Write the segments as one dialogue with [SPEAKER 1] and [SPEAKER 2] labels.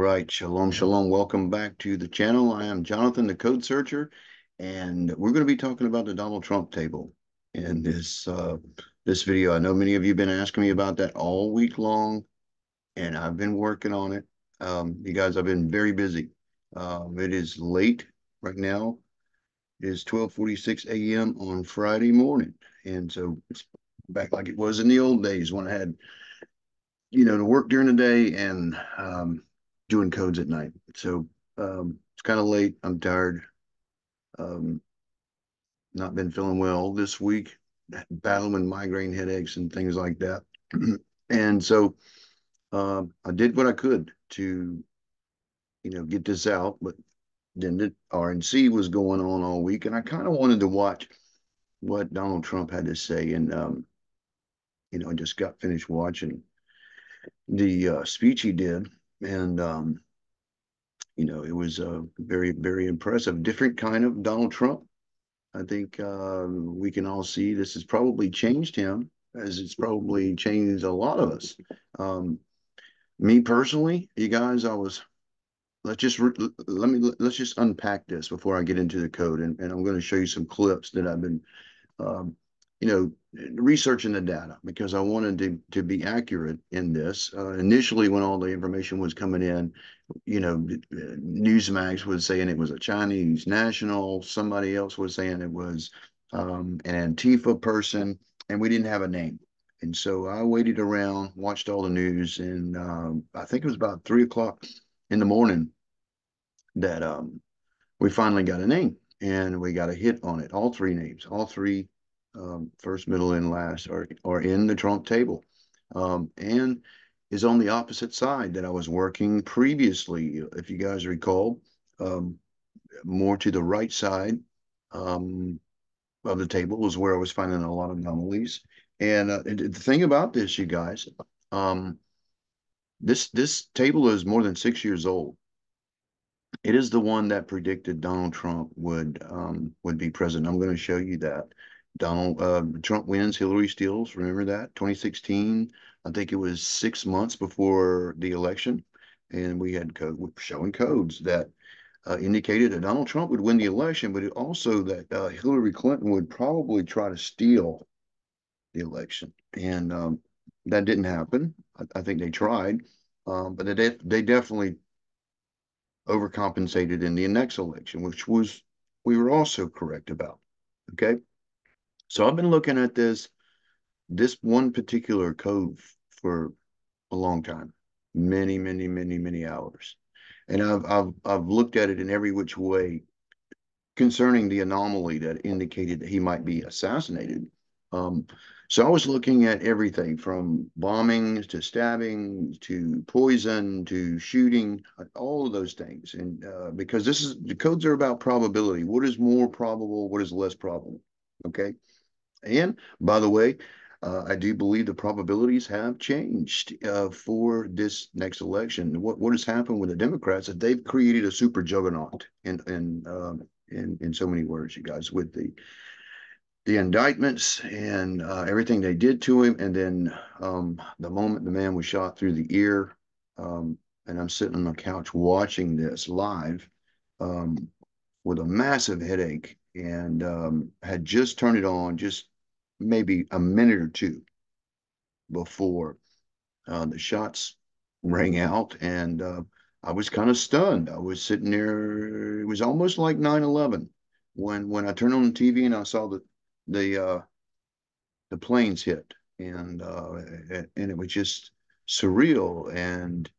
[SPEAKER 1] right, shalom, shalom. Welcome back to the channel. I am Jonathan, the code searcher, and we're going to be talking about the Donald Trump table in this uh, this video. I know many of you have been asking me about that all week long, and I've been working on it. Um, you guys, I've been very busy. Um, it is late right now. It is 12:46 a.m. on Friday morning, and so it's back like it was in the old days when I had, you know, to work during the day and um, doing codes at night. So um, it's kind of late. I'm tired. Um, not been feeling well this week, battling migraine headaches and things like that. and so uh, I did what I could to, you know, get this out. But then the RNC was going on all week, and I kind of wanted to watch what Donald Trump had to say. And, um, you know, I just got finished watching the uh, speech he did and um, you know it was a very very impressive. Different kind of donald trump. I think uh, we can all see this has probably changed him as it's probably changed a lot of us. Um, me personally you guys i was let's just let me let's just unpack this before i get into the code. And, and i'm going to show you some clips that i've been um, you know, researching the data because I wanted to, to be accurate in this. Uh, initially, when all the information was coming in, you know, Newsmax was saying it was a Chinese national. Somebody else was saying it was um, an Antifa person, and we didn't have a name. And so I waited around, watched all the news, and um, I think it was about three o'clock in the morning that um, we finally got a name, and we got a hit on it. All three names, all three um, first, middle, and last are, are in the Trump table. Um, and is on the opposite side that I was working previously. If you guys recall, um, more to the right side um, of the table was where I was finding a lot of anomalies. And uh, the thing about this, you guys, um, this this table is more than six years old. It is the one that predicted Donald Trump would um, would be president. I'm going to show you that. Donald uh, Trump wins, Hillary steals. Remember that 2016. I think it was six months before the election, and we had code showing codes that uh, indicated that Donald Trump would win the election, but also that uh, Hillary Clinton would probably try to steal the election, and um, that didn't happen. I, I think they tried, um, but they they definitely overcompensated in the next election, which was we were also correct about. Okay. So I've been looking at this this one particular code for a long time, many, many, many, many hours, and I've I've I've looked at it in every which way concerning the anomaly that indicated that he might be assassinated. Um, so I was looking at everything from bombings to stabbing to poison to shooting, all of those things. And uh, because this is the codes are about probability. What is more probable? What is less probable? Okay. And by the way, uh, I do believe the probabilities have changed uh, for this next election. What what has happened with the Democrats is they've created a super juggernaut in in um, in in so many words, you guys, with the the indictments and uh, everything they did to him, and then um, the moment the man was shot through the ear, um, and I'm sitting on the couch watching this live um, with a massive headache and um, had just turned it on just maybe a minute or two before uh, the shots rang out. And uh, I was kind of stunned. I was sitting there. It was almost like 9 11 when, when I turned on the TV and I saw the, the, uh, the planes hit. And, uh, and it was just surreal and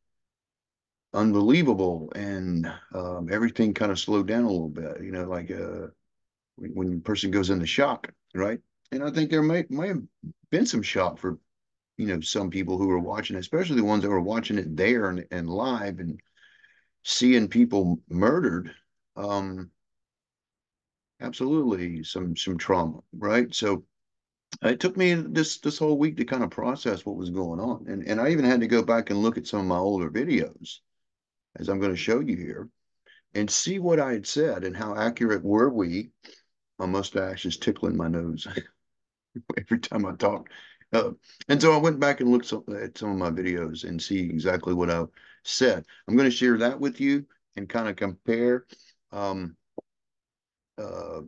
[SPEAKER 1] unbelievable. And um, everything kind of slowed down a little bit, you know, like uh, when, when a person goes into shock, right? And I think there may may have been some shock for you know some people who were watching, especially the ones that were watching it there and, and live and seeing people murdered. Um, absolutely, some some trauma, right? So it took me this this whole week to kind of process what was going on, and and I even had to go back and look at some of my older videos, as I'm going to show you here, and see what I had said and how accurate were we. My mustache is tickling my nose. every time I talk. Uh, and so I went back and looked some, at some of my videos and see exactly what I said. I'm going to share that with you and kind of compare, um, uh,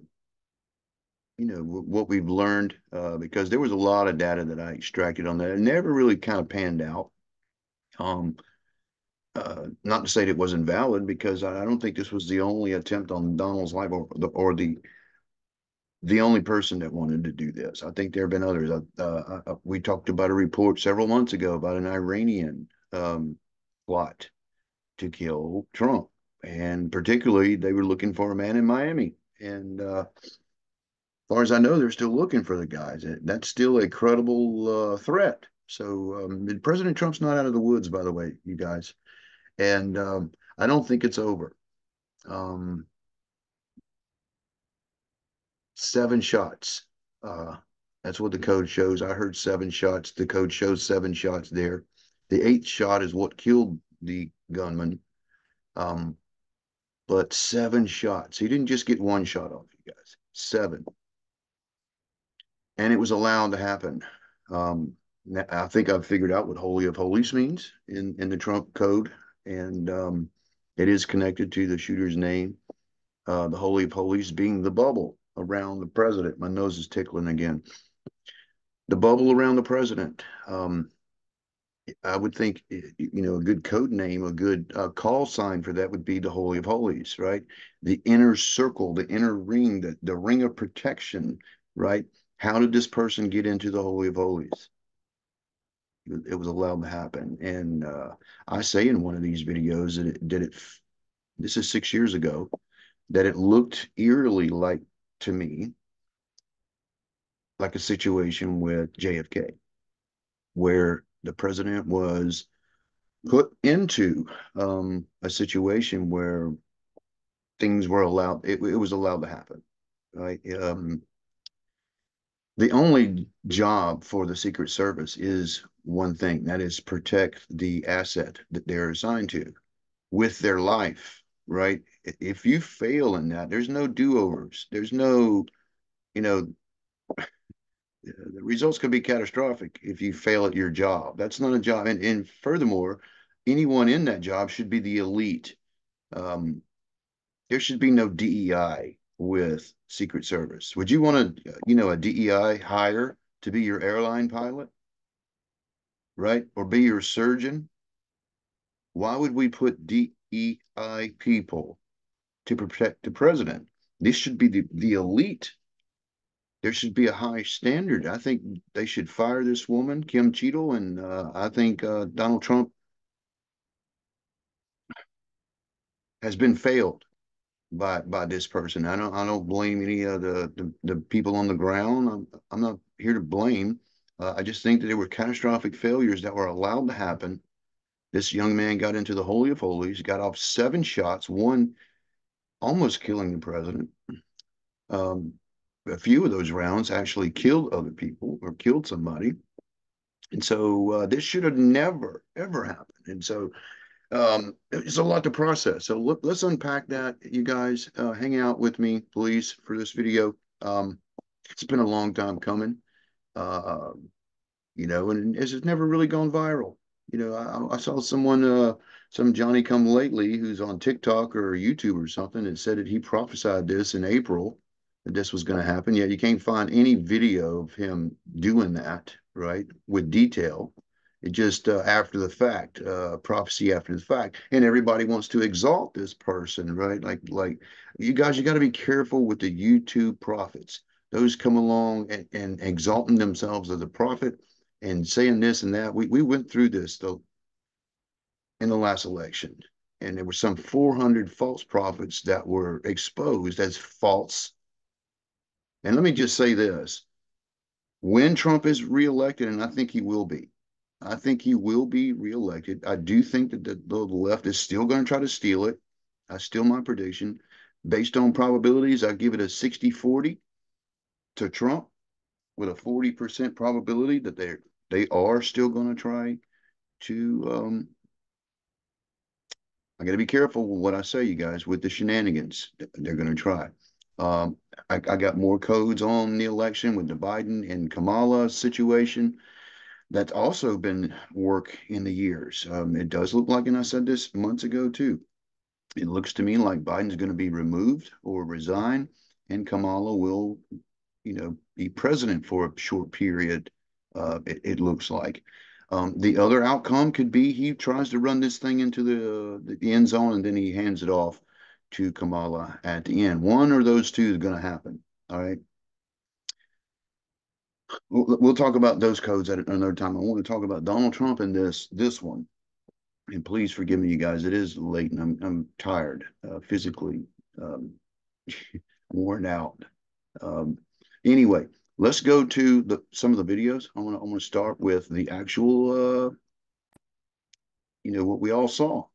[SPEAKER 1] you know, what we've learned uh, because there was a lot of data that I extracted on that. It never really kind of panned out. Um, uh, not to say that it wasn't valid because I, I, don't think this was the only attempt on Donald's life or the or the the only person that wanted to do this. I think there have been others. Uh, uh, we talked about a report several months ago about an Iranian um, plot to kill Trump, and particularly they were looking for a man in Miami. And uh, as far as I know, they're still looking for the guys. That's still a credible uh, threat. So um, President Trump's not out of the woods, by the way, you guys. And um, I don't think it's over. Um, seven shots. Uh, that's what the code shows. I heard seven shots. The code shows seven shots there. The eighth shot is what killed the gunman. Um, but seven shots. He didn't just get one shot off, you guys. Seven. And it was allowed to happen. Um, I think I've figured out what Holy of Holies means in, in the Trump code. And um, it is connected to the shooter's name. Uh, the Holy of Holies being the bubble around the president. My nose is tickling again. The bubble around the president. Um, I would think, you know, a good code name, a good uh, call sign for that would be the Holy of Holies, right? The inner circle, the inner ring, the, the ring of protection, right? How did this person get into the Holy of Holies? It was allowed to happen. And uh, I say in one of these videos that it did it, this is six years ago, that it looked eerily like to me like a situation with JFK, where the president was put into um, a situation where things were allowed, it, it was allowed to happen, right? Um, the only job for the Secret Service is one thing that is protect the asset that they're assigned to with their life right? If you fail in that, there's no do-overs. There's no, you know, the results could be catastrophic if you fail at your job. That's not a job. And, and furthermore, anyone in that job should be the elite. Um, there should be no DEI with Secret Service. Would you want to, you know, a DEI hire to be your airline pilot? Right? Or be your surgeon? Why would we put D EI people to protect the president. This should be the, the elite. There should be a high standard. I think they should fire this woman, Kim Cheatle, and uh, I think uh, Donald Trump has been failed by by this person. I don't I don't blame any of the the, the people on the ground. I'm I'm not here to blame. Uh, I just think that there were catastrophic failures that were allowed to happen this young man got into the Holy of Holies, got off seven shots, one almost killing the president. Um, a few of those rounds actually killed other people or killed somebody. And so uh, this should have never, ever happened. And so um, it's a lot to process. So look, let's unpack that. You guys uh, hang out with me, please, for this video. Um, it's been a long time coming, uh, you know, and it's never really gone viral. You know, I, I saw someone, uh, some Johnny come lately who's on TikTok or YouTube or something and said that he prophesied this in April that this was going to happen. Yet you can't find any video of him doing that, right, with detail. It just uh, after the fact, uh, prophecy after the fact, and everybody wants to exalt this person, right? Like, like you guys, you got to be careful with the YouTube prophets. Those come along and, and exalting themselves as a prophet and saying this and that. We we went through this though in the last election, and there were some 400 false prophets that were exposed as false. And let me just say this: when Trump is reelected, and I think he will be, I think he will be reelected. I do think that the, the left is still going to try to steal it. I still my prediction. Based on probabilities, I give it a 60 40 to Trump with a 40% probability that they're they are still going to try to. Um, I got to be careful with what I say, you guys, with the shenanigans they're going to try. Um, I, I, got more codes on the election with the Biden and Kamala situation. that's also been work in the years. Um, it does look like, and I said this months ago too, it looks to me like Biden's going to be removed or resign, and Kamala will, you know, be president for a short period. Uh, it, it, looks like. Um, the other outcome could be he tries to run this thing into the, the end zone and then he hands it off to Kamala at the end. One or those two is going to happen. All right. We'll, we'll talk about those codes at another time. I want to talk about Donald Trump and this this one. And please forgive me, you guys. It is late, and I'm I'm tired, uh, physically um, worn out. Um, anyway, let's go to the some of the videos. I want to I want to start with the actual, uh, you know, what we all saw.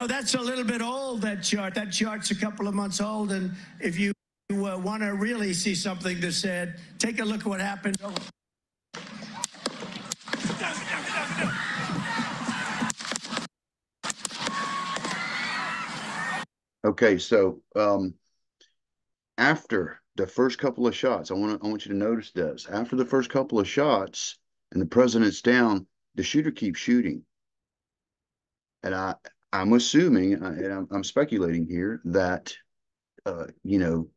[SPEAKER 2] Oh, that's a little bit old. That chart. That chart's a couple of months old, and if you uh, want to really see something that said, take a look at what happened.
[SPEAKER 1] Okay, so um, after the first couple of shots, I want to I want you to notice this. After the first couple of shots, and the president's down, the shooter keeps shooting, and I I'm assuming, and I'm, I'm speculating here that uh, you know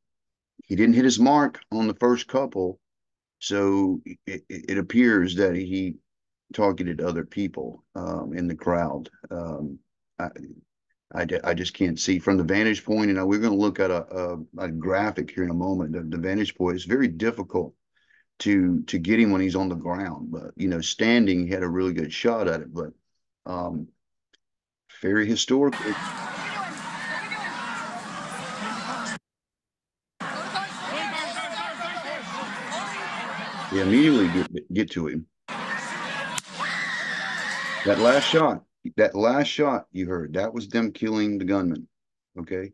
[SPEAKER 1] he didn't hit his mark on the first couple, so it, it appears that he targeted other people um, in the crowd. Um, I, I, I, just can't see from the vantage point. And we're going to look at a, a, a, graphic here in a moment. The, the vantage point is very difficult to to get him when he's on the ground. But you know, standing, he had a really good shot at it. But um, very historical. Yeah, immediately get, get to him. That last shot, that last shot you heard, that was them killing the gunman. Okay.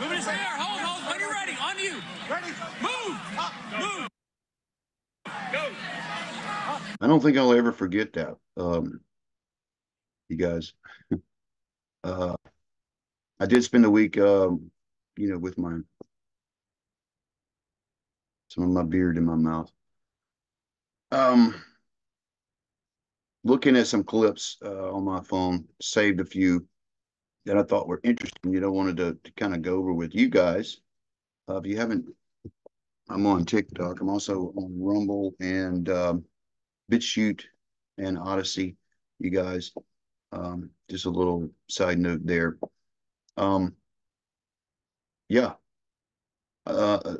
[SPEAKER 1] Hold, hold, when you're ready, on you. Ready. Move. Move. Go. I don't think I'll ever forget that. Um, you guys. uh, I did spend a week, um, you know, with my some of my beard in my mouth. Um, looking at some clips uh, on my phone, saved a few that I thought were interesting. You know, wanted to, to kind of go over with you guys. Uh, if you haven't, I'm on TikTok. I'm also on Rumble and um, BitChute and Odysee. You guys, um, just a little side note there. Um, yeah. Uh,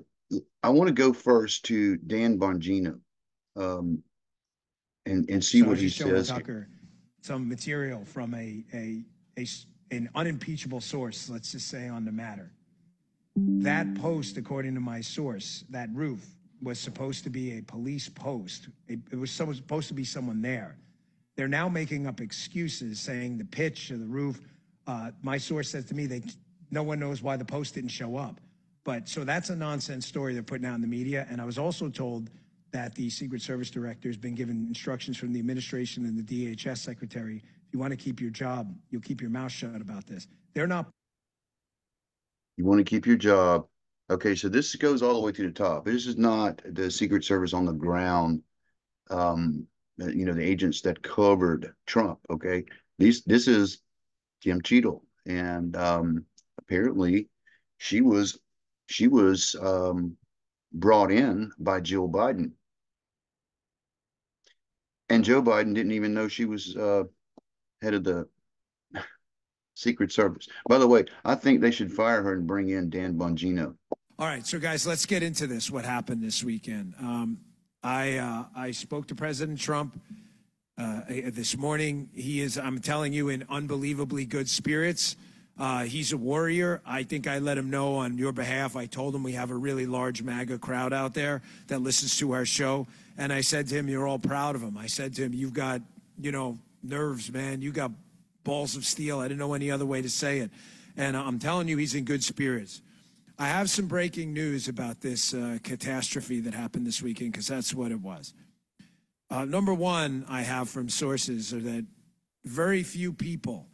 [SPEAKER 1] I want to go first to Dan Bongino um, and, and see so what he says.
[SPEAKER 3] Tucker some material from a, a, a, an unimpeachable source, let's just say, on the matter. That post, according to my source, that roof was supposed to be a police post. It, it was supposed to be someone there. They're now making up excuses, saying the pitch of the roof. Uh, my source says to me they no one knows why the post didn't show up. But so that's a nonsense story they're putting out in the media. And I was also told that the Secret Service director has been given instructions from the administration and the DHS secretary. If you want to keep your job, you'll keep your mouth shut about this. They're not.
[SPEAKER 1] You want to keep your job. Okay, so this goes all the way to the top. This is not the Secret Service on the ground um, you know, the agents that covered Trump. Okay, these this is Kim Cheatle, and um, apparently she was she was um, brought in by Jill Biden, and Joe Biden didn't even know she was uh, head of the Secret Service. By the way, I think they should fire her and bring in Dan Bongino.
[SPEAKER 3] All right, so guys, let's get into this. What happened this weekend? Um, I uh, I spoke to President Trump uh, this morning. He is, I'm telling you, in unbelievably good spirits. Uh, he's a warrior. I think I let him know on your behalf. I told him we have a really large MAGA crowd out there that listens to our show. And I said to him, You're all proud of him. I said to him, You've got, you know, nerves, man. You got balls of steel. I didn't know any other way to say it. And I'm telling you, he's in good spirits. I have some breaking news about this uh, catastrophe that happened this weekend because that's what it was. Uh, number one, I have from sources are that very few people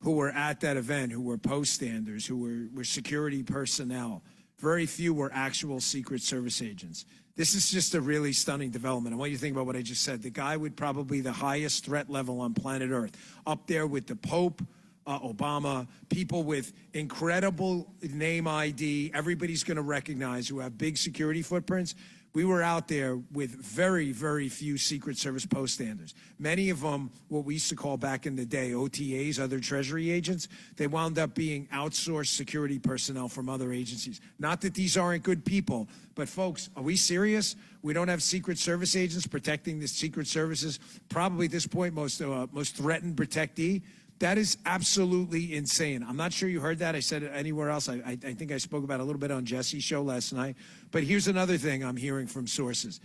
[SPEAKER 3] who were at that event, who were post standers, who were, were security personnel. Very few were actual Secret Service agents. This is just a really stunning development. I want you to think about what I just said. The guy with probably the highest threat level on planet Earth, up there with the Pope, uh, Obama, people with incredible name ID, everybody's going to recognize who have big security footprints. We were out there with very, very few Secret Service poststanders. Many of them, what we used to call back in the day OTAs, other Treasury agents, they wound up being outsourced security personnel from other agencies. Not that these aren't good people, but folks, are we serious? We don't have Secret Service agents protecting the Secret Services, probably at this point, most, uh, most threatened protectee. That is absolutely insane. I'm not sure you heard that. I said it anywhere else. I, I, I, think I spoke about a little bit on Jesse's show last night. But here's another thing I'm hearing from sources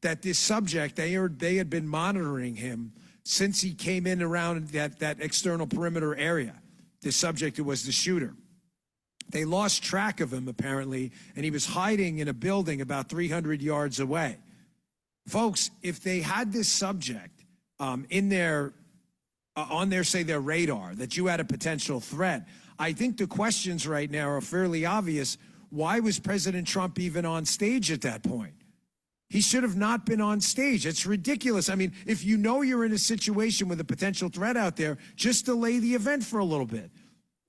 [SPEAKER 3] that this subject, they, are, they had been monitoring him since he came in around that, that external perimeter area. The subject was the shooter. They lost track of him, apparently, and he was hiding in a building about 300 yards away. Folks, if they had this subject um, in their uh, on their, say, their radar, that you had a potential threat. I think the questions right now are fairly obvious. Why was President Trump even on stage at that point? He should have not been on stage. It's ridiculous. I mean, if you know you're in a situation with a potential threat out there, just delay the event for a little bit.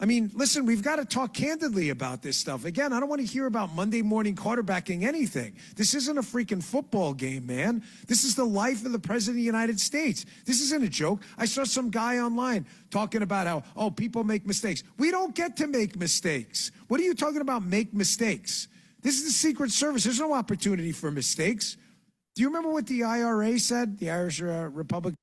[SPEAKER 3] I mean, listen, we've got to talk candidly about this stuff. Again, I don't want to hear about Monday morning quarterbacking anything. This isn't a freaking football game, man. This is the life of the President of the United States. This isn't a joke. I saw some guy online talking about how, oh, people make mistakes. We don't get to make mistakes. What are you talking about, make mistakes? This is the Secret Service. There's no opportunity for mistakes. Do you remember what the IRA said, the Irish uh, Republic?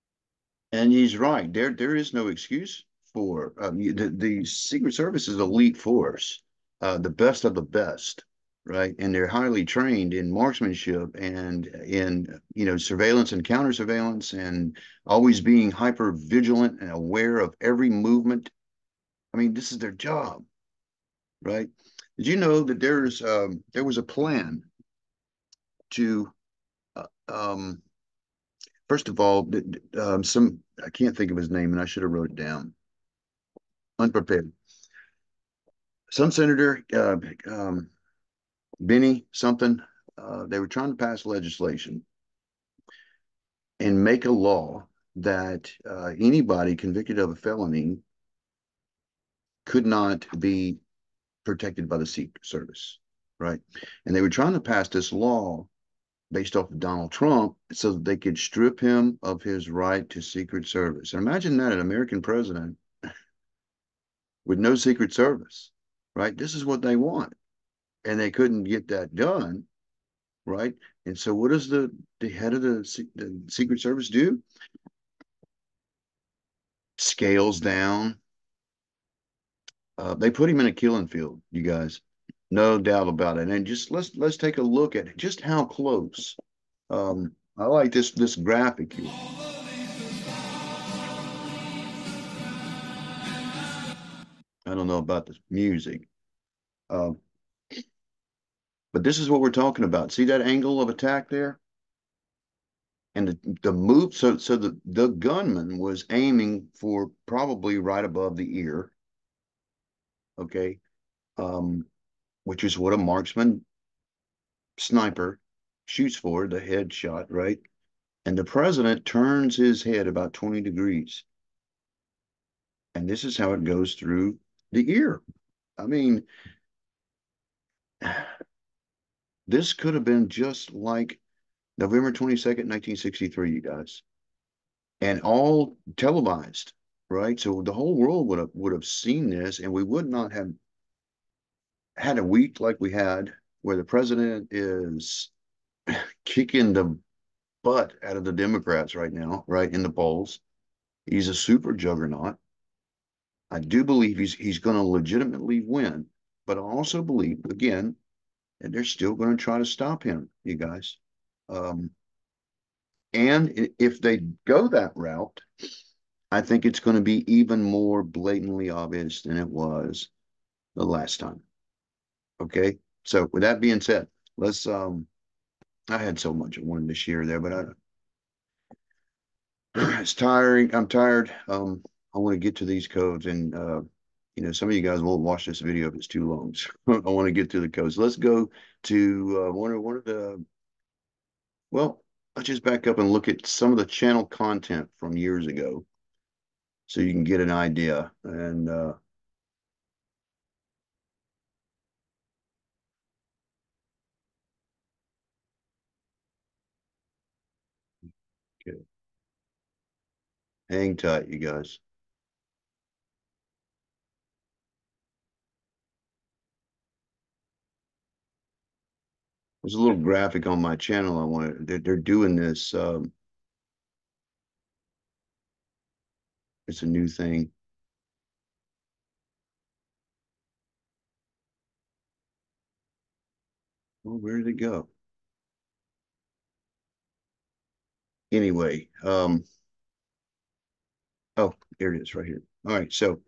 [SPEAKER 1] And he's right. There, there is no excuse um, the, the Secret Service is elite force, uh, the best of the best, right? And they're highly trained in marksmanship and in you know surveillance and counter surveillance, and always being hyper vigilant and aware of every movement. I mean, this is their job, right? Did you know that there's um, there was a plan to uh, um, first of all, um, some I can't think of his name, and I should have wrote it down unprepared. Some senator, uh, um, Benny something, uh, they were trying to pass legislation and make a law that uh, anybody convicted of a felony could not be protected by the Secret Service, right? And they were trying to pass this law based off of Donald Trump so that they could strip him of his right to Secret Service. And imagine that an American president with no Secret Service, right? This is what they want. And they couldn't get that done, right? And so what does the, the head of the, the Secret Service do? Scales down. Uh, they put him in a killing field, you guys. No doubt about it. And just let's let's take a look at just how close. Um, I like this this graphic here. I don't know about the music. Um, but this is what we're talking about. See that angle of attack there? And the, the move, so so the, the gunman was aiming for probably right above the ear. Okay. Um, which is what a marksman sniper shoots for, the head shot, right? And the president turns his head about 20 degrees. And this is how it goes through the ear. I mean, this could have been just like November 22nd, 1963, you guys. And all televised, right? So the whole world would have would have seen this, and we would not have had a week like we had where the president is kicking the butt out of the Democrats right now, right in the polls. He's a super juggernaut. I do believe he's he's going to legitimately win, but I also believe again that they're still going to try to stop him, you guys. Um, and if they go that route, I think it's going to be even more blatantly obvious than it was the last time. Okay. So with that being said, let's um I had so much I wanted to share there, but I it's tiring. I'm tired. Um I want to get to these codes and, uh, you know, some of you guys won't watch this video if it's too long. So I want to get through the codes. Let's go to uh, one of one of the. Well, let's just back up and look at some of the channel content from years ago, so you can get an idea. And uh, okay, hang tight, you guys. There's a little graphic on my channel. I want to, they're, they're doing this. Um, it's a new thing. Well, where did it go? Anyway, um, oh, here it is right here. All right, so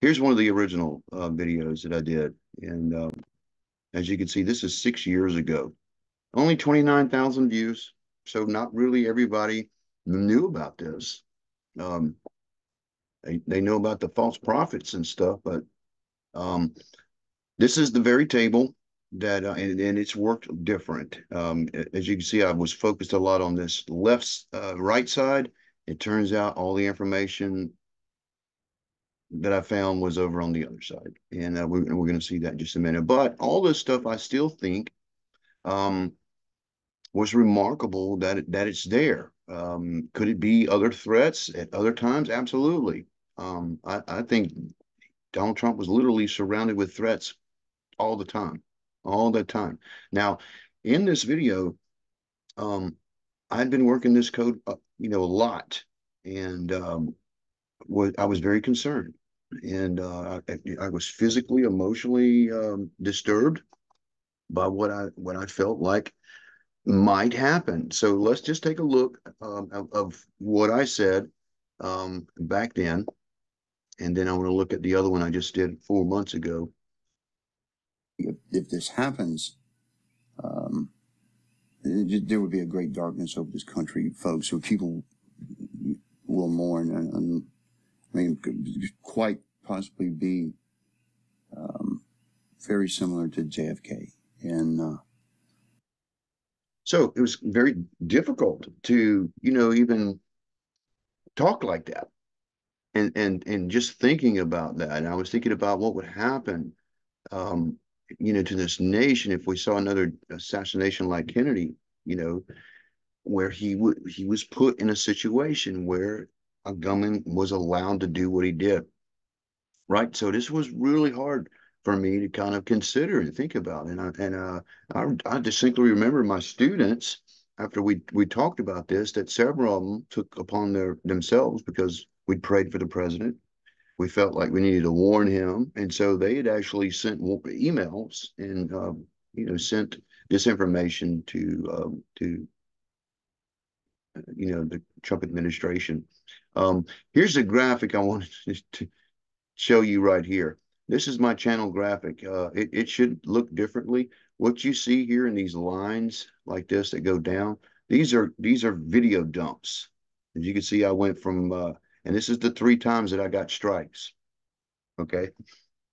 [SPEAKER 1] here's one of the original uh, videos that I did. And um, as you can see, this is six years ago. Only 29,000 views. So not really everybody knew about this. Um, they, they know about the false prophets and stuff, but um, this is the very table that, uh, and, and it's worked different. Um, as you can see, I was focused a lot on this left, uh, right side. It turns out all the information that I found was over on the other side. And uh, we're, we're going to see that in just a minute. But all this stuff, I still think um, was remarkable that, it, that it's there. Um, could it be other threats at other times? Absolutely. Um, I, I think Donald Trump was literally surrounded with threats all the time, all the time. Now, in this video, um, I'd been working this code, uh, you know, a lot, and um, was I was very concerned and uh, I, I, was physically, emotionally um, disturbed by what I what I felt like might happen. So let's just take a look um, of, of, what I said um, back then, and then I want to look at the other one I just did four months ago.
[SPEAKER 4] If, if this happens, um, there would be a great darkness over this country, folks. So people will mourn and, and I mean, could quite possibly be um, very similar to JFK. And uh,
[SPEAKER 1] so it was very difficult to, you know, even talk like that. And and and just thinking about that, and I was thinking about what would happen, um, you know, to this nation if we saw another assassination like Kennedy, you know, where he would he was put in a situation where a gunman was allowed to do what he did. Right. So this was really hard for me to kind of consider and think about. And I, and uh, I, I distinctly remember my students after we we talked about this that several of them took upon their themselves because we prayed for the president. We felt like we needed to warn him, and so they had actually sent emails and um, you know sent this information to um, to you know the Trump administration. Um, here's a graphic I wanted to show you right here. This is my channel graphic. Uh, it, it should look differently. What you see here in these lines like this that go down, these are these are video dumps. As you can see, I went from, uh, and this is the three times that I got strikes. Okay,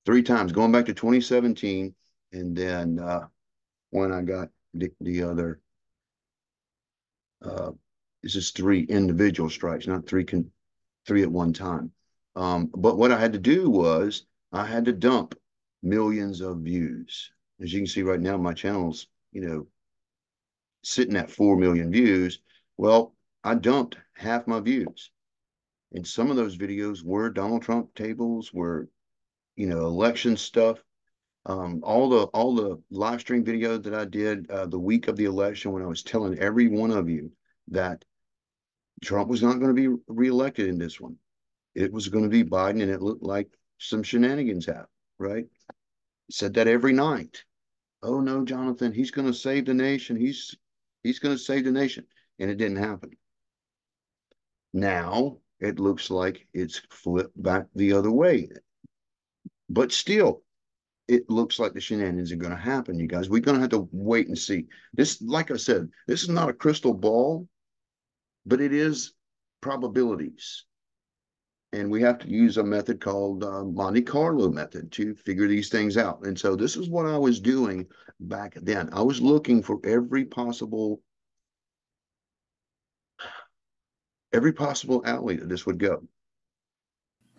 [SPEAKER 1] three times going back to 2017, and then uh, when I got the, the other. Uh, this is three individual strikes, not three con three at one time. Um, but what I had to do was I had to dump millions of views. As you can see right now, my channel's, you know, sitting at 4 million views. Well, I dumped half my views. And some of those videos were Donald Trump tables, were, you know, election stuff. Um, all the all the live stream videos that I did uh, the week of the election when I was telling every one of you that Trump was not going to be reelected in this one it was going to be Biden, and it looked like some shenanigans happened, right? Said that every night. Oh no, Jonathan, he's going to save the nation. He's he's going to save the nation, and it didn't happen. Now it looks like it's flipped back the other way, but still, it looks like the shenanigans are going to happen. You guys, we're going to have to wait and see. This, like I said, this is not a crystal ball, but it is probabilities. And we have to use a method called uh, Monte Carlo method to figure these things out. And so this is what I was doing back then. I was looking for every possible every possible alley that this would go.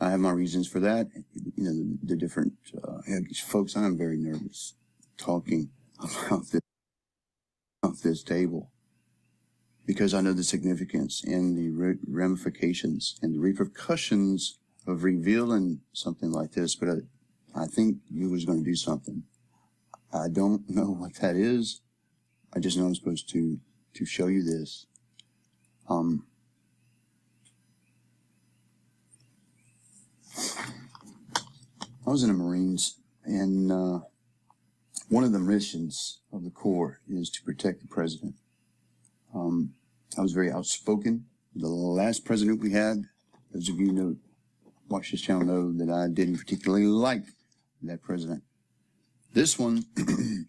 [SPEAKER 5] I have my reasons for that. You know, the, the different uh, folks. I'm very nervous talking about this, about this table because I know the significance and the ramifications and the repercussions of revealing something like this. But I, I think you was going to do something. I don't know what that is. I just know I'm supposed to to show you this. Um, I was in the Marines, and uh, one of the missions of the Corps is to protect the president. Um, I was very outspoken. The last president we had, those of you know, watch this channel know that I didn't particularly like that president. This one,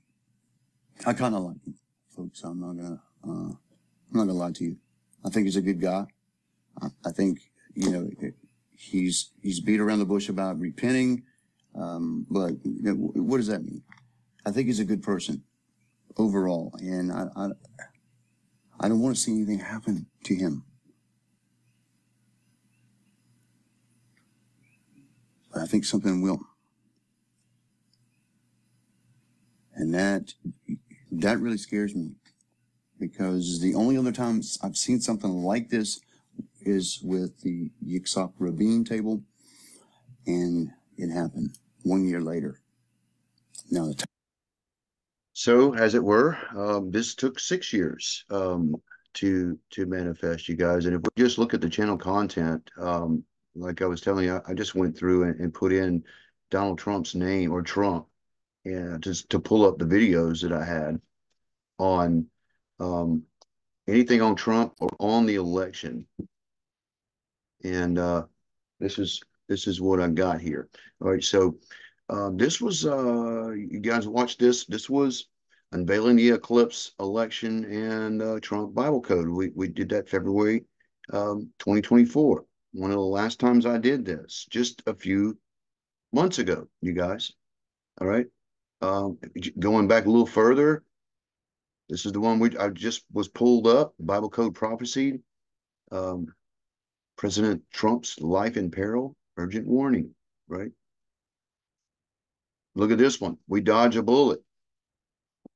[SPEAKER 5] I kind of like him, folks. I'm not gonna, uh, I'm not gonna lie to you. I think he's a good guy. I, I think, you know, he's he's beat around the bush about repenting. Um, but you know, what does that mean? I think he's a good person overall, and I, I I don't want to see anything happen to him. But I think something will. And that, that really scares me because the only other time I've seen something like this is with the Yitzhak Rabin table and it happened one year later. Now the
[SPEAKER 1] so, as it were, um, this took six years um, to to manifest, you guys. And if we just look at the channel content, um, like I was telling you, I, I just went through and, and, put in Donald Trump's name or Trump, and just to pull up the videos that I had on um, anything on Trump or on the election. And uh, this is this is what I got here. All right, so uh, this was, uh, you guys watched this. This was unveiling the eclipse election and uh, Trump Bible Code. We, we did that February um, 2024. One of the last times I did this, just a few months ago, you guys. All right. Um, going back a little further, this is the one we I just was pulled up, Bible Code Prophecy. Um, President Trump's life in peril, urgent warning, right? Look at this one. We dodge a bullet,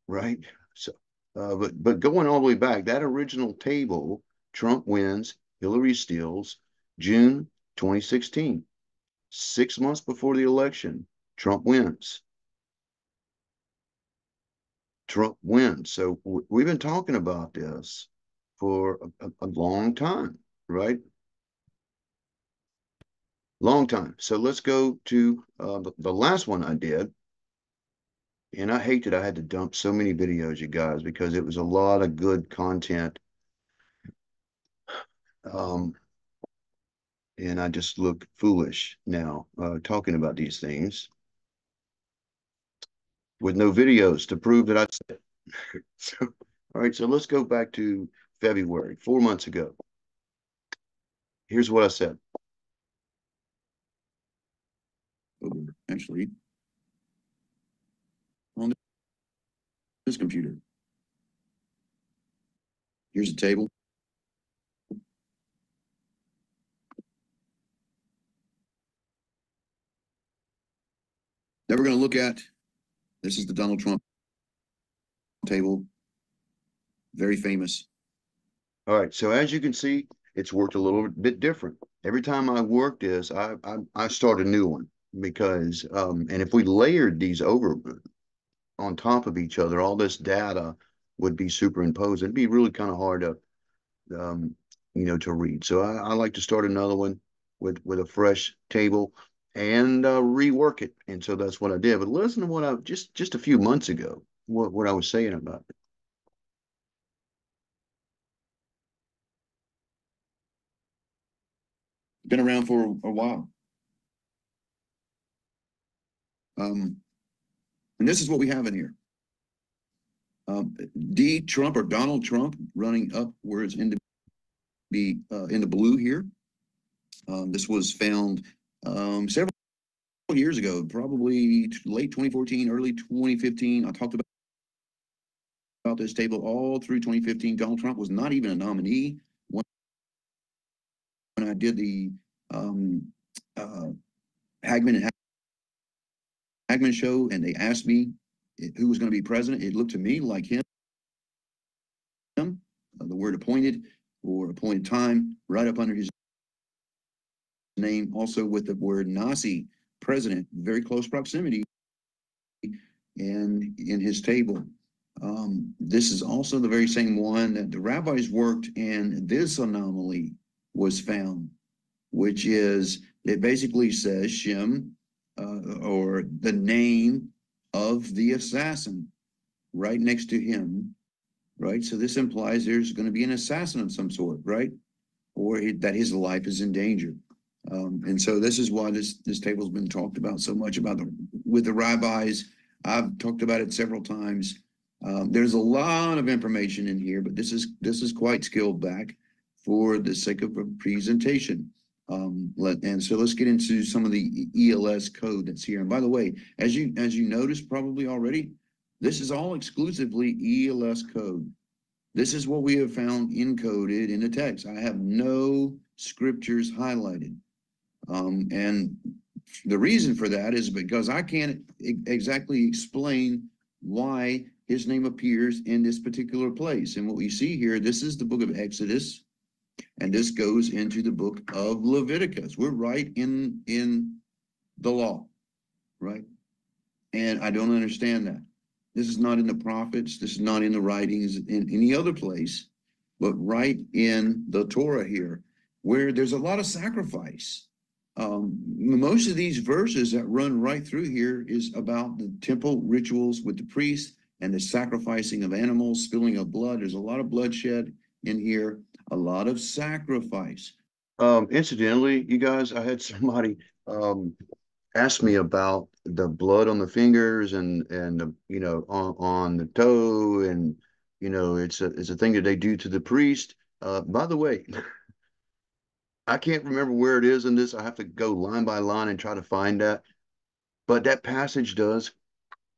[SPEAKER 1] right? So, uh, but but going all the way back, that original table, Trump wins, Hillary steals, June 2016, six months before the election, Trump wins. Trump wins. So we've been talking about this for a, a long time, right? long time. So let's go to uh, the last one I did. And I hate that I had to dump so many videos, you guys, because it was a lot of good content. Um, and I just look foolish now uh, talking about these things with no videos to prove that I said. so, all right, so let's go back to February, four months ago. Here's what I said.
[SPEAKER 5] actually on this computer. Here's a table. That we're going to look at. This is the Donald Trump table. Very famous.
[SPEAKER 1] All right. So as you can see, it's worked a little bit different. Every time I work this, I, I, I start a new one because um, and if we layered these over on top of each other, all this data would be superimposed. It'd be really kind of hard to um, you know to read. So I, I, like to start another one with with a fresh table and uh, rework it. And so that's what I did. But listen to what I just just a few months ago what what I was saying about it.
[SPEAKER 5] Been around for a while. Um, and this is what we have in here. Um, D. Trump or Donald Trump running upwards into
[SPEAKER 1] be, uh, in the blue here. Um, this was found, um, several years ago, probably late twenty fourteen, early twenty fifteen. I talked about about this table all through twenty fifteen. Donald Trump was not even a nominee. When when I did the, um, uh, Hagmann and Hagmann show and they asked me who was gonna be president, it looked to me like him. Him, uh, the word appointed or appointed time, right up under his name, also with the word Nasi, president, very close proximity. And in his table. Um, this is also the very same one that the rabbis worked and this anomaly was found. Which is, it basically says Shem, uh, or the name of the assassin. Right next to him, right? So this implies there's gonna be an assassin of some sort, right? Or he- that his life is in danger. Um, and so this is why this, this table's been talked about so much about the, with the rabbis. I've talked about it several times. Um, there's a lot of information in here, but this is, this is quite scaled back for the sake of a presentation. Um, let, and so let's get into some of the ELS code that's here. And by the way, as you, as you noticed probably already, this is all exclusively ELS code. This is what we have found encoded in the text. I have no scriptures highlighted. Um, and the reason for that is because I can't e- exactly explain why his name appears in this particular place. And what we see here, this is the book of Exodus. And this goes into the book of Leviticus. We're right in, in the law, right? And I don't understand that. This is not in the prophets. This is not in the writings in any other place, but right in the Torah here, where there's a lot of sacrifice. Um, most of these verses that run right through here is about the temple rituals with the priest and the sacrificing of animals, spilling of blood. There's a lot of bloodshed in here, a lot of sacrifice. Um, incidentally, you guys, I had somebody, um, ask me about the blood on the fingers and, and, the you know, on, on the toe and, you know, it's a, it's a thing that they do to the priest. Uh, by the way, I can't remember where it is in this. I have to go line by line and try to find that. But that passage does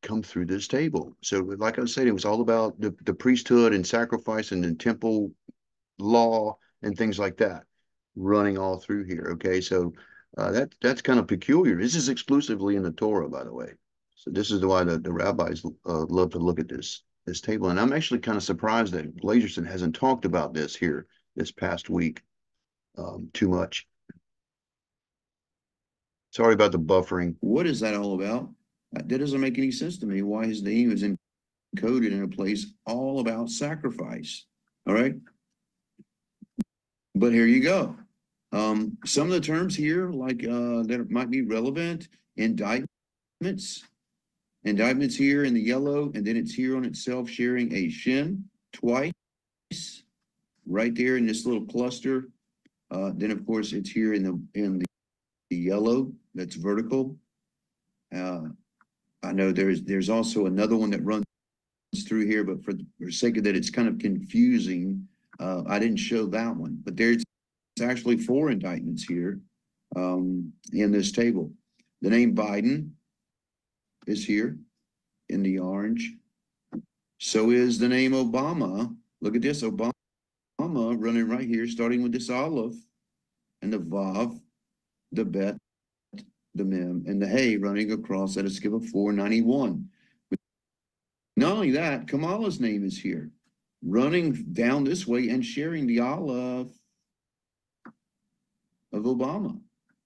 [SPEAKER 1] come through this table. So like I saying, it was all about the, the priesthood and sacrifice and the temple law and things like that running all through here. Okay, so uh, that that's kind of peculiar. This is exclusively in the Torah, by the way. So this is why the, the rabbis uh, love to look at this this table. And I'm actually kind of surprised that Glazerson hasn't talked about this here this past week um, too much. Sorry about the buffering. What is that all about? That that doesn't make any sense to me. Why his name is encoded in a place all about sacrifice. All right. But here you go. Um, some of the terms here, like, uh, that might be relevant, indictments. Indictments here in the yellow, and then it's here on itself sharing a shin twice. Right there in this little cluster. Uh, then of course it's here in the, in the, the yellow, that's vertical. Uh, I know there's, there's also another one that runs through here, but for the sake of that, it's kind of confusing. Uh, I didn't show that one, but there's actually four indictments here, um, in this table. The name Biden is here in the orange. So is the name Obama. Look at this, Obama, running right here, starting with this aleph and the Vav, the Bet, the Mem, and the Hay running across at a skip of four ninety-one. Not only that, Kamala's name is here, running down this way and sharing the aleph of Obama,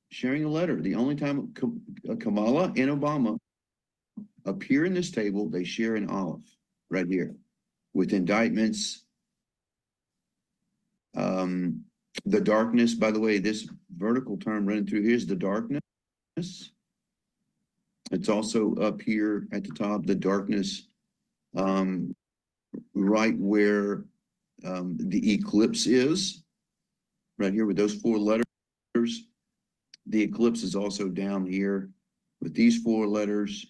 [SPEAKER 1] sharing a letter. The only time Kamala and Obama appear in this table, they share an aleph right here with indictments. Um, the darkness, by the way, this vertical term running through here is the darkness. It's also up here at the top, the darkness, um, right where, um, the eclipse is. Right here with those four letters. The eclipse is also down here with these four letters.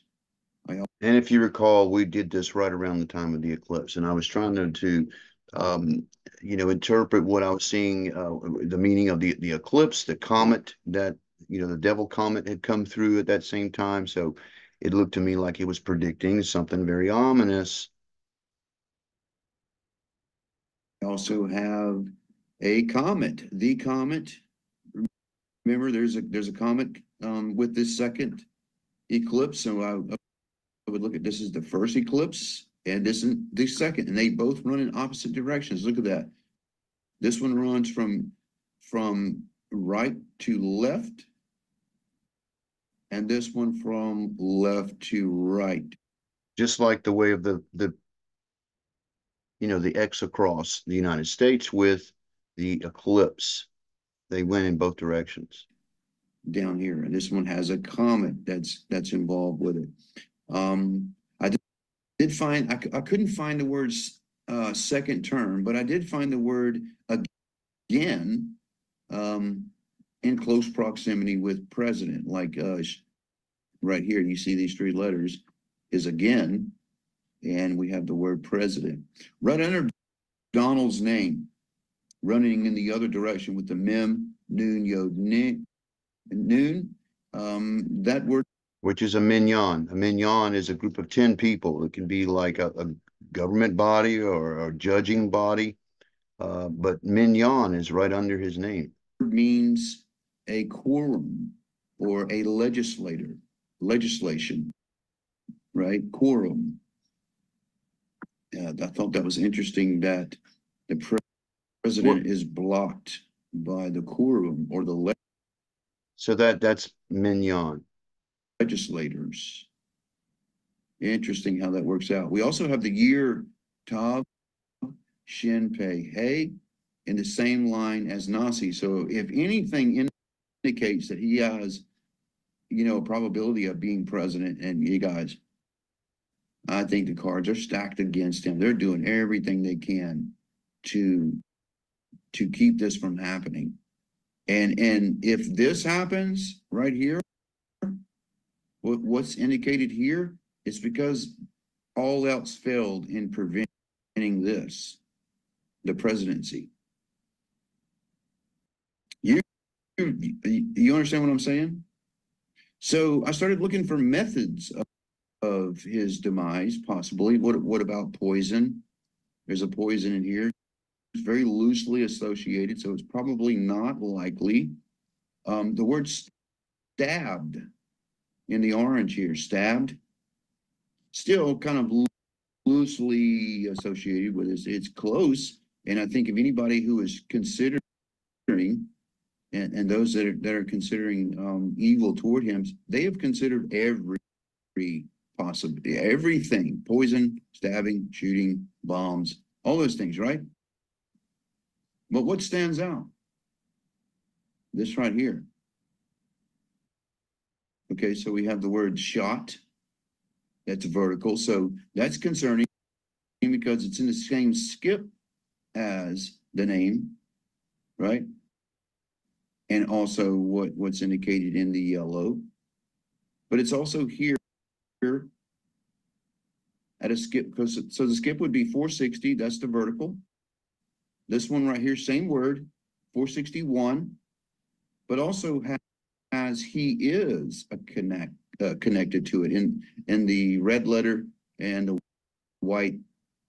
[SPEAKER 1] And if you recall, we did this right around the time of the eclipse, and I was trying to, to um, you know, interpret what I was seeing, uh, the meaning of the, the eclipse, the comet that, you know, the devil comet had come through at that same time. So it looked to me like it was predicting something very ominous.
[SPEAKER 5] Also have a comet, the comet. Remember, there's a, there's a comet, um, with this second eclipse, so I, I would look at this as the first eclipse and this is the second, and they both run in opposite directions. Look at that. This one runs from, from right to left. And this one from left to right.
[SPEAKER 1] just like the way of the the you know the X across the United States with the eclipse. They went in both directions.
[SPEAKER 5] down here, and this one has a comet that's, that's involved with it. Um, I did- find, I, I couldn't find the words, uh, second term, but I did find the word again, um, in close proximity with president, like, uh, right here, you see these three letters is again, and we have the word president. Right under Donald's name, running in the other direction with the mem, noon, yod, noon, um, that word
[SPEAKER 1] which is a minyan. A minyan is a group of 10 people. It can be like a, a government body or a judging body. Uh, but minyan is right under his name.
[SPEAKER 5] means a quorum or a legislator, legislation, right? Quorum. Yeah, I thought that was interesting that the pre- president is blocked by the quorum or the le-
[SPEAKER 1] So that that's minyan.
[SPEAKER 5] legislators. Interesting how that works out. We also have the year Tav Shin Pei Hey in the same line as Nasi. So if anything indicates that he has, you know, a probability of being president and you guys, I think the cards are stacked against him. They're doing everything they can to to keep this from happening. And and if this happens right here, what what's indicated here is because all else failed in preventing this, the presidency. You you, you understand what I'm saying? So I started looking for methods of, of his demise, possibly. What what about poison? There's a poison in here. It's very loosely associated, so it's probably not likely. Um, the word stabbed in the orange here, stabbed, still kind of loosely associated with this. It's close, and I think if anybody who is considering and, and those that are, that are considering, um, evil toward him, they have considered every, possible, everything, poison, stabbing, shooting, bombs, all those things, right? But what stands out? This right here. Okay, so we have the word shot. That's vertical, so that's concerning because it's in the same skip as the name, right? And also what, what's indicated in the yellow. But it's also here here at a skip, because, so the skip would be four sixty, that's the vertical. This one right here, same word, four sixty-one, but also ha- has he is a connect, uh, connected to it in, in the red letter and the white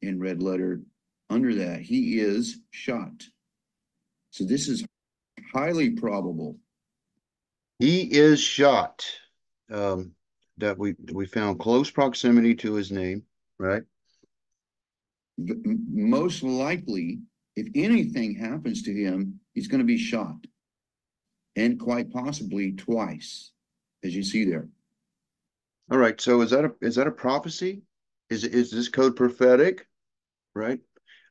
[SPEAKER 5] in red letter under that, he is shot. So this is highly probable.
[SPEAKER 1] He is shot. Um, that we we found close proximity to his name, right?
[SPEAKER 5] Most likely, if anything happens to him, he's gonna be shot. And quite possibly twice, as you see there.
[SPEAKER 1] All right. So is that a is that a prophecy? Is is this code prophetic? Right.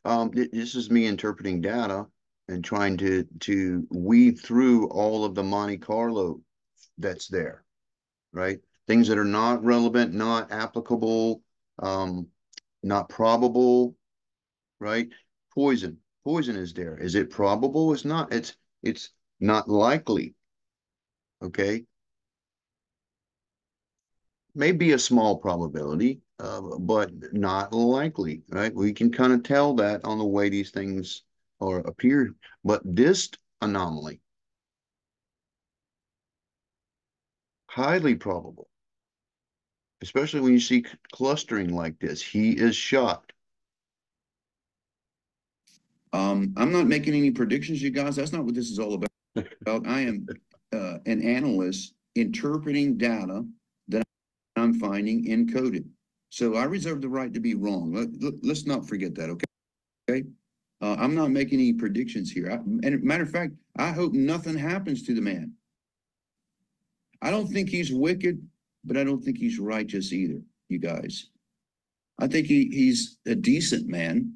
[SPEAKER 1] Um, th- this is me interpreting data and trying to to weed through all of the Monte Carlo that's there, right? Things that are not relevant, not applicable, um, not probable, right? Poison. Poison is there. Is it probable? It's not. It's it's not likely. Okay. may be a small probability, uh, but not likely, right? We can kind of tell that on the way these things are appear. But this anomaly, highly probable, especially when you see clustering like this. He is shocked.
[SPEAKER 5] Um, I'm not making any predictions, you guys. That's not what this is all about. I am uh, an analyst interpreting data that I'm finding encoded. So I reserve the right to be wrong. Let, let's not forget that, okay? Okay? Uh, I'm not making any predictions here. I, and matter of fact, I hope nothing happens to the man. I don't think he's wicked, but I don't think he's righteous either, you guys. I think he, he's a decent man,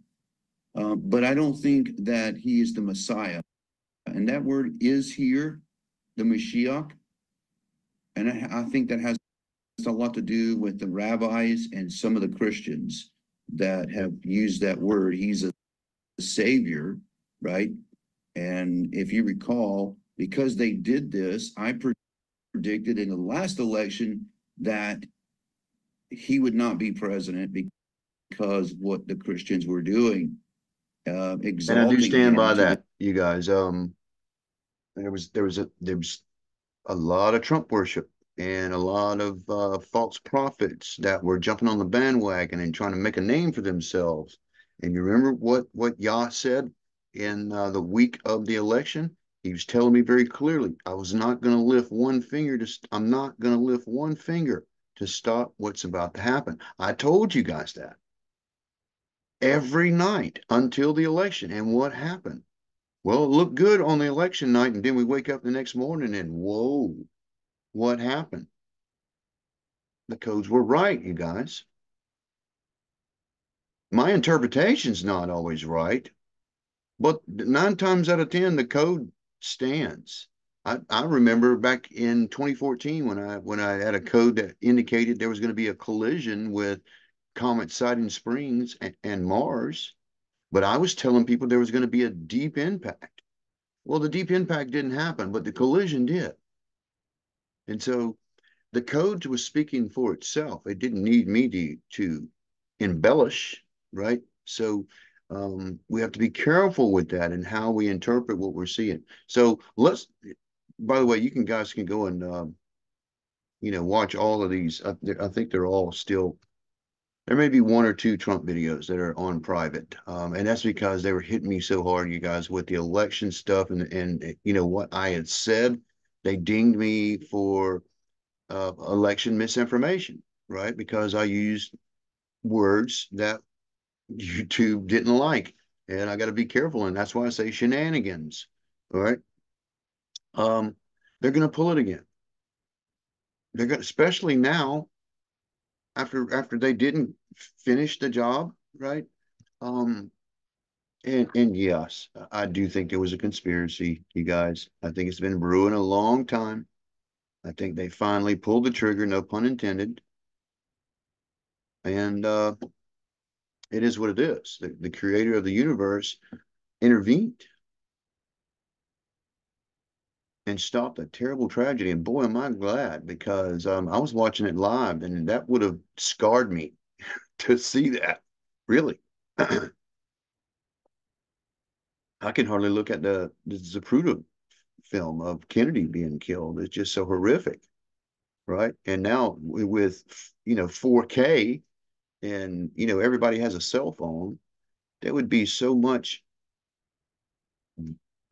[SPEAKER 5] uh, but I don't think that he is the Messiah. And that word is here, the Mashiach. And I, I think that has a lot to do with the rabbis and some of the Christians that have used that word. He's a savior, right? And if you recall, because they did this, I predicted in the last election that he would not be president because what the Christians were doing. Uh,
[SPEAKER 1] And I do stand by that, you guys. Um, there was, there was a, there was a lot of Trump worship and a lot of uh, false prophets that were jumping on the bandwagon and trying to make a name for themselves. And you remember what what Yah said in uh, the week of the election? He was telling me very clearly, I was not going to lift one finger to. I'm not going to lift one finger to stop what's about to happen. I told you guys that every night until the election. And what happened? Well, it looked good on the election night, and then we wake up the next morning and whoa, what happened? The codes were right, you guys my interpretation's not always right, but nine times out of 10, the code stands. I, I remember back in 2014 when I when I had a code that indicated there was going to be a collision with Comet Siding Springs and, and Mars, but I was telling people there was going to be a deep impact. Well, the deep impact didn't happen, but the collision did. And so the code was speaking for itself. It didn't need me to, to embellish right? So um, we have to be careful with that and how we interpret what we're seeing. So let's, by the way, you can guys can go and, um, you know, watch all of these. I, I, think they're all still, there may be one or two Trump videos that are on private. Um, and that's because they were hitting me so hard, you guys, with the election stuff and, and you know, what I had said. They dinged me for uh, election misinformation, right? Because I used words that YouTube didn't like. And I got to be careful. And that's why I say shenanigans. All right. Um, they're going to pull it again. They're going to, especially now after, after they didn't finish the job, right? Um, and, and yes, I do think it was a conspiracy, you guys. I think it's been brewing a long time. I think they finally pulled the trigger, no pun intended. And uh, it is what it is. The, the creator of the universe intervened and stopped a terrible tragedy. And boy, am I glad because um, I was watching it live and that would have scarred me to see that, really. I can hardly look at the, the Zapruder film of Kennedy being killed. It's just so horrific, right? And now with, you know, 4K, and you know everybody has a cell phone there would be so much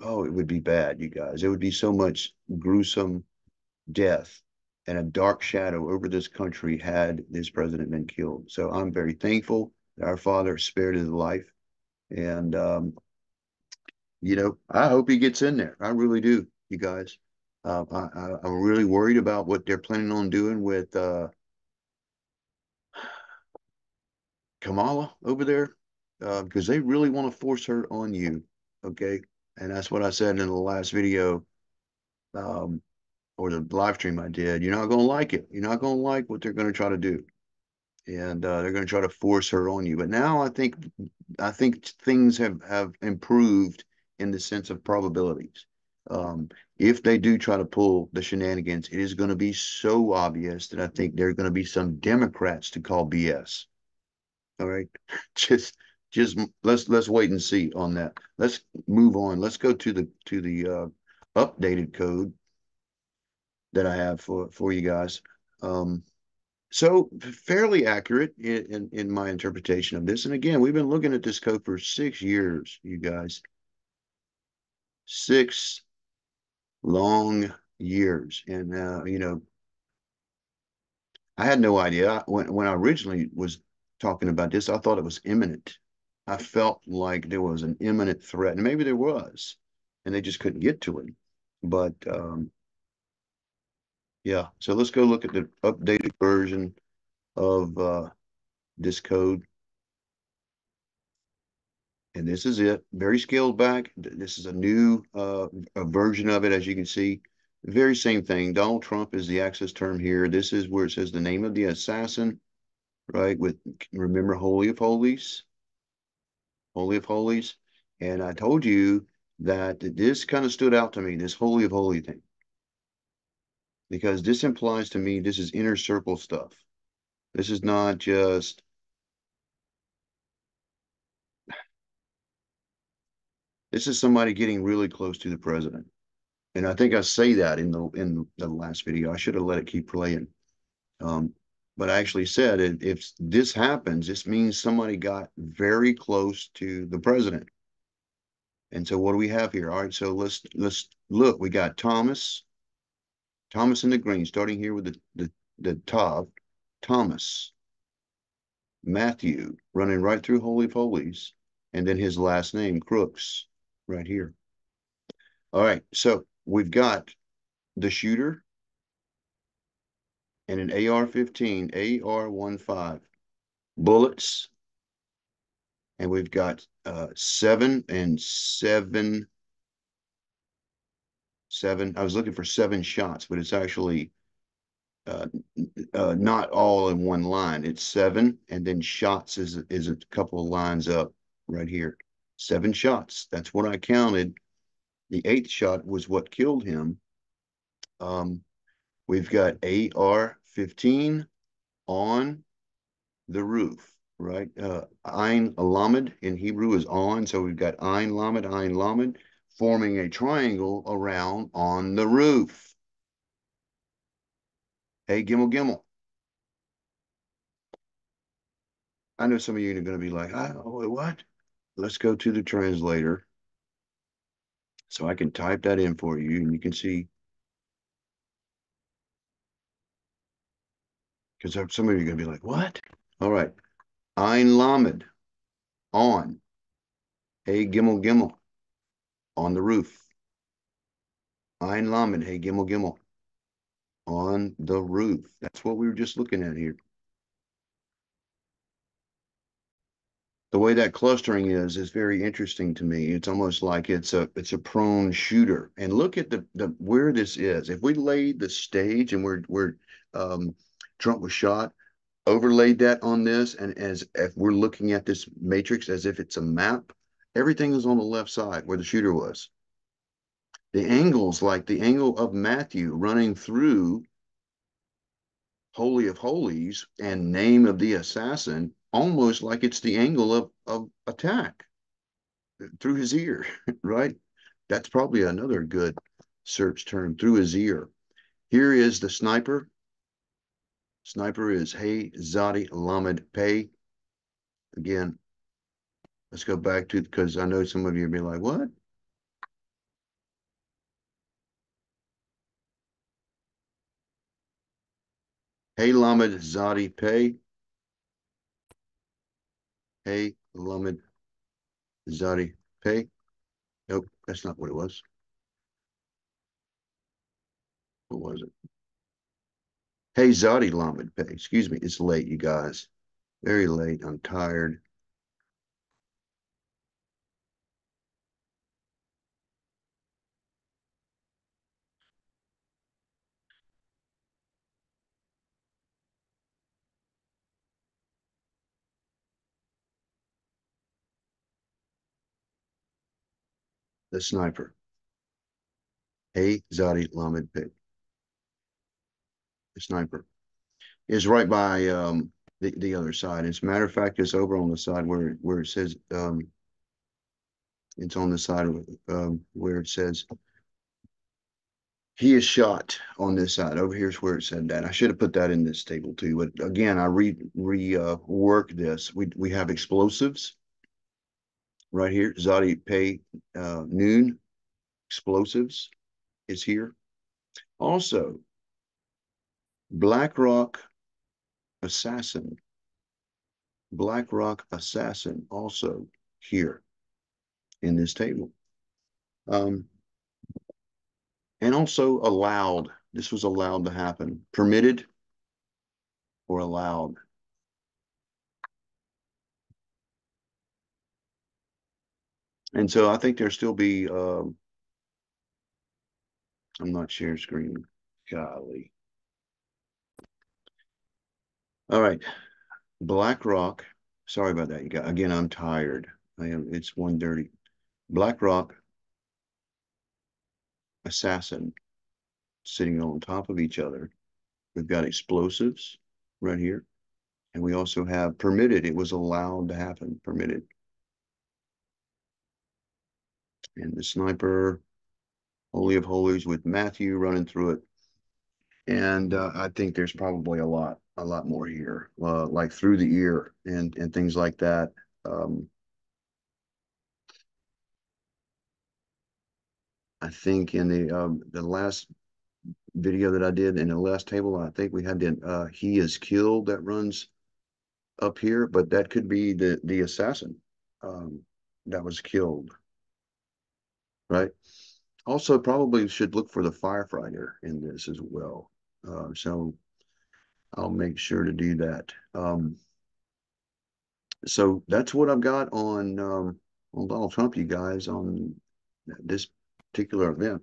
[SPEAKER 1] oh it would be bad you guys. It would be so much gruesome death and a dark shadow over this country had this president been killed. So i'm very thankful that our father spared his life. And um, you know i hope he gets in there. I really do you guys. Uh, I, am really worried about what they're planning on doing with uh, Kamala over there uh, because they really want to force her on you. Okay. And that's what I said in the last video um, or the live stream I did. You're not going to like it. You're not going to like what they're going to try to do. And uh, they're going to try to force her on you. But now I think I think things have, have improved in the sense of probabilities. Um, if they do try to pull the shenanigans, it is going to be so obvious that I think there are going to be some Democrats to call BS. All right, just just let's let's wait and see on that. Let's move on. Let's go to the to the uh, updated code that I have for for you guys. Um, so fairly accurate in, in, in my interpretation of this. And again, we've been looking at this code for six years, you guys. Six long years. And, uh, you know, I had no idea. When, when I originally was talking about this, I thought it was imminent. I felt like there was an imminent threat, and maybe there was, and they just couldn't get to it. But um, yeah, so let's go look at the updated version of uh, this code. And this is it, very scaled back. This is a new uh, a version of it, as you can see. Very same thing. Donald Trump is the axis term here. This is where it says the name of the assassin, right? With remember Holy of Holies, Holy of Holies. And I told you that this kind of stood out to me, this Holy of Holy thing because this implies to me this is inner circle stuff. This is not just this is somebody getting really close to the president. And I think I say that in the in the last video. I should have let it keep playing. Um, but I actually said if this happens, this means somebody got very close to the president. And so what do we have here? All right, so let's let's look. We got Thomas, Thomas in the green, starting here with the, the, the top, Thomas, Matthew, running right through Holy of Holies, and then his last name, Crooks, right here. All right, so we've got the shooter and an AR-15, AR-15, bullets, and we've got uh, seven and seven seven. I was looking for seven shots, but it's actually uh, uh, not all in one line. It's seven, and then shots is is a couple of lines up right here. Seven shots. That's what I counted. The eighth shot was what killed him. Um, we've got AR-15 on the roof, right? Uh, Ein Lamed in Hebrew is on, so we've got Ein Lamed, Ein Lamed forming a triangle around on the roof. Hey, Gimel Gimel. I know some of you are going to be like, oh, what? Let's go to the translator so I can type that in for you and you can see. Because some of you are going to be like, what? All right. Ein Lamed on. Hey, Gimel Gimel on the roof. Ein Lamed, hey Gimel Gimel. On the roof. That's what we were just looking at here. The way that clustering is is very interesting to me. It's almost like it's a it's a prone shooter. And look at the, the where this is. If we laid the stage and where where um, Trump was shot, overlaid that on this, and as if we're looking at this matrix as if it's a map, Everything is on the left side where the shooter was. The angles, like the angle of Matthew running through Holy of Holies and name of the assassin, almost like it's the angle of, of attack through his ear, right? That's probably another good search term, through his ear. Here is the sniper. Sniper is Hey Zadi Lamed Pei. Again, Let's go back to, because I know some of you be like, what? Hey, Lamed Zadi Pay. Hey, Lamed Zadi Pay. Nope, that's not what it was. What was it? Hey, Zadi Lamed Pay. Excuse me, it's late, you guys. Very late. I'm tired. the sniper. Hey, Zadi Lamed Pig. Sniper is right by um the, the other side. As a matter of fact, it's over on the side where where it says um it's on the side of um where it says he is shot on this side. Over here's where it said that. I should have put that in this table too. But again, I re re uh, work this. We we have explosives right here. Zadi Pay uh, Noon explosives is here. Also, BlackRock Assassin. BlackRock Assassin also here in this table. Um, and also allowed. This was allowed to happen. Permitted or allowed. And so I think there still be, um, I'm not share screen. Golly. All right. BlackRock. Sorry about that. You got again, I'm tired. I am it's 1:30. BlackRock assassin sitting on top of each other. We've got explosives right here. And we also have permitted. It was allowed to happen, permitted. And the sniper, Holy of Holies with Matthew running through it. And uh, I think there's probably a lot, a lot more here, uh, like through the ear and, and things like that. Um, I think in the um, the last video that I did in the last table, I think we had the uh, he is killed that runs up here, but that could be the the assassin um, that was killed, right? Also, probably should look for the firefighter in this as well. Uh, so I'll make sure to do that. Um, so that's what I've got on um, on Donald Trump, you guys, on this particular event.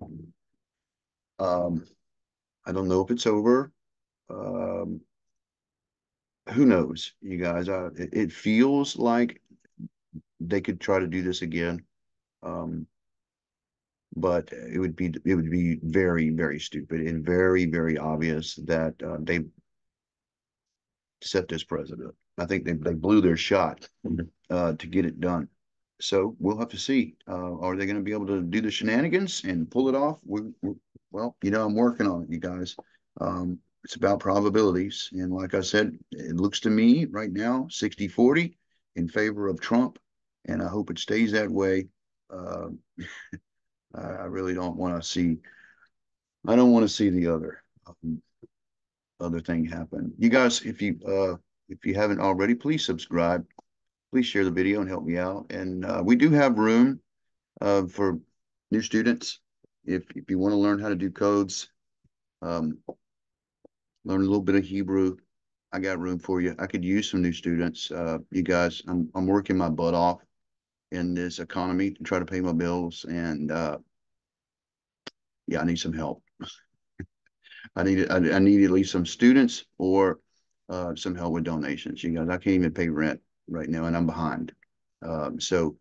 [SPEAKER 1] Um, I don't know if it's over. Um, who knows, you guys? It, it, feels like they could try to do this again, um, but it would be it would be very very stupid and very very obvious that uh, they set this president. I think they they blew their shot uh, to get it done. So we'll have to see. Uh, are they going to be able to do the shenanigans and pull it off? We, we, well, you know, I'm working on it, you guys. Um, it's about probabilities. And like I said, it looks to me right now 60 40 in favor of Trump. And I hope it stays that way. Uh, I really don't want to see, I don't want to see the other. Um, other thing happen. You guys, if you uh if you haven't already, please subscribe please share the video and help me out. And uh, we do have room uh, for new students. If, if you want to learn how to do codes, um, learn a little bit of Hebrew, I got room for you. I could use some new students. Uh, you guys, I'm, I'm working my butt off in this economy to try to pay my bills. And uh, yeah, I need some help. I need I, I need at least some students or uh, some help with donations. You guys, I can't even pay rent right now, and I'm behind. Um, so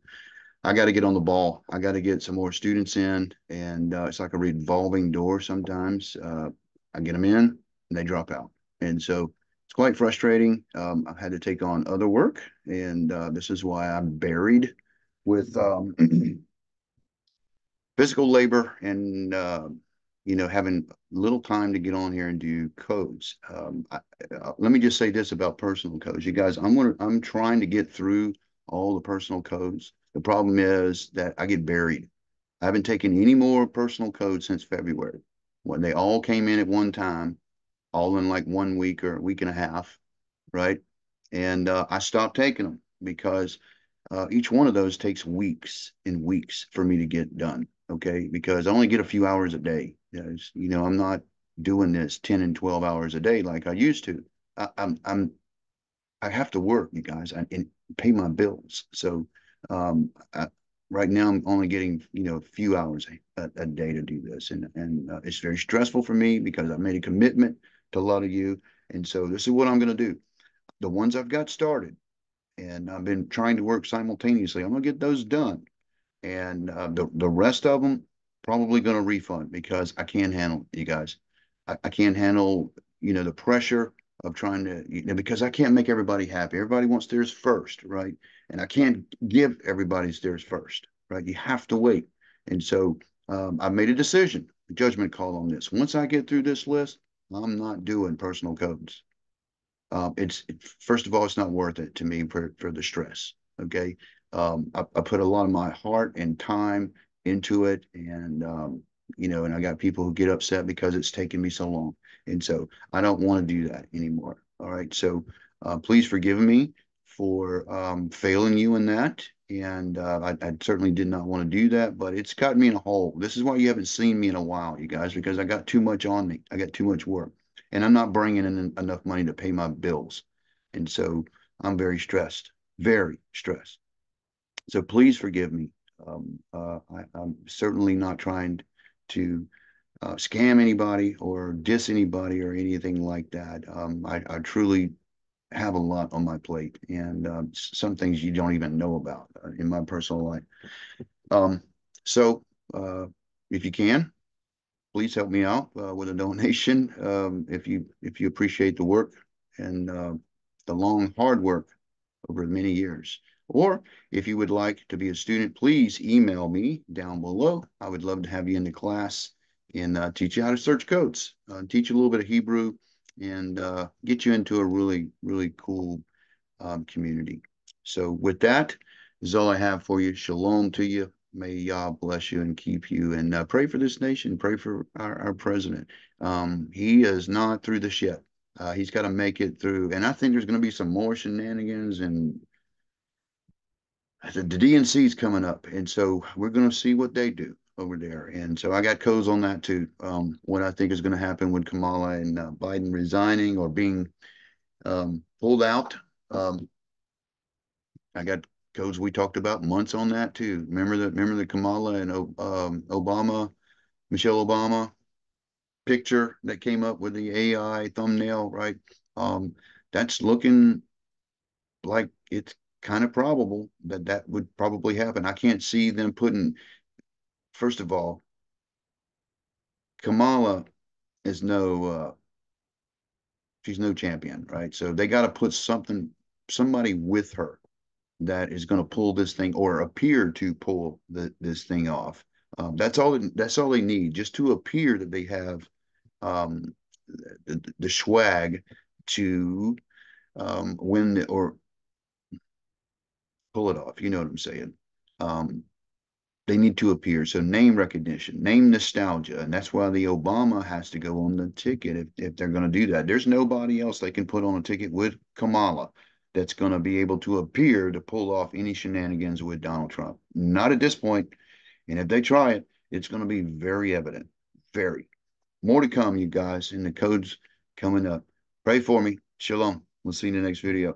[SPEAKER 1] I got to get on the ball. I got to get some more students in, and uh, it's like a revolving door sometimes. Uh, I get them in, and they drop out, and so it's quite frustrating. Um, I've had to take on other work, and uh, this is why I'm buried with um, physical labor and uh, you know, having little time to get on here and do codes. Um, I, uh, let me just say this about personal codes, you guys. I'm gonna, I'm trying to get through all the personal codes. The problem is that I get buried. I haven't taken any more personal codes since February when they all came in at one time, all in like one week or a week and a half, right? And uh, I stopped taking them because uh, each one of those takes weeks and weeks for me to get done. Okay, because I only get a few hours a day you know, I'm not doing this 10 and 12 hours a day like I used to. I, I'm, I'm, I have to work, you guys, and pay my bills. So, um, I, right now I'm only getting, you know, a few hours a, a day to do this. And, and uh, it's very stressful for me because I made a commitment to a lot of you. And so this is what I'm going to do. The ones I've got started and I've been trying to work simultaneously, I'm going to get those done. And uh, the, the rest of them, probably going to refund because I can't handle you guys. I, I can't handle, you know, the pressure of trying to, you know, because I can't make everybody happy. Everybody wants theirs first, right? And I can't give everybody's theirs first, right? You have to wait. And so um, I made a decision, a judgment call on this. Once I get through this list, I'm not doing personal codes. Um, it's it, first of all, it's not worth it to me for for the stress. Okay, um, I, I, put a lot of my heart and time into it, and um, you know, and I got people who get upset because it's taken me so long, and so I don't want to do that anymore. All right, so uh, please forgive me for um, failing you in that, and uh, I, I, certainly did not want to do that, but it's got me in a hole. This is why you haven't seen me in a while, you guys, because I got too much on me. I got too much work, and I'm not bringing in enough money to pay my bills, and so I'm very stressed, very stressed. So please forgive me. Um, uh, I, am certainly not trying to uh, scam anybody or diss anybody or anything like that. Um, I, I truly have a lot on my plate and uh, some things you don't even know about uh, in my personal life. Um, so uh, if you can, please help me out uh, with a donation um, if you if you appreciate the work and the long hard work over many years. Or if you would like to be a student, please email me down below. I would love to have you in the class and uh, teach you how to search codes, teach you a little bit of Hebrew, and uh, get you into a really, really cool um, community. So with that is all I have for you. Shalom to you. May Yah bless you and keep you. And uh, pray for this nation. Pray for our, our president. Um, he is not through this yet. Uh, he's got to make it through. And I think there's going to be some more shenanigans and the, the DNC is coming up. And so we're going to see what they do over there. And so I got codes on that too. Um, what I think is going to happen with Kamala and uh, Biden resigning or being um, pulled out. Um, I got codes we talked about months on that too. Remember the remember the Kamala and um, Obama, Michelle Obama picture that came up with the AI thumbnail, right? Um, that's looking like it's kind of probable that that would probably happen. I can't see them putting first of all, Kamala is no uh, she's no champion, right? So they got to put something somebody with her that is going to pull this thing or appear to pull the, this thing off. Um, that's all. That's all they need, just to appear that they have um, the, the swag to um, win the, or pull it off. You know what I'm saying? Um, they need to appear. So name recognition, name nostalgia. And that's why the Obama has to go on the ticket if, if they're going to do that. There's nobody else they can put on a ticket with Kamala that's going to be able to appear to pull off any shenanigans with Donald Trump. Not at this point. And if they try it, it's going to be very evident. Very. More to come, you guys, in the codes coming up. Pray for me. Shalom. We'll see you in the next video.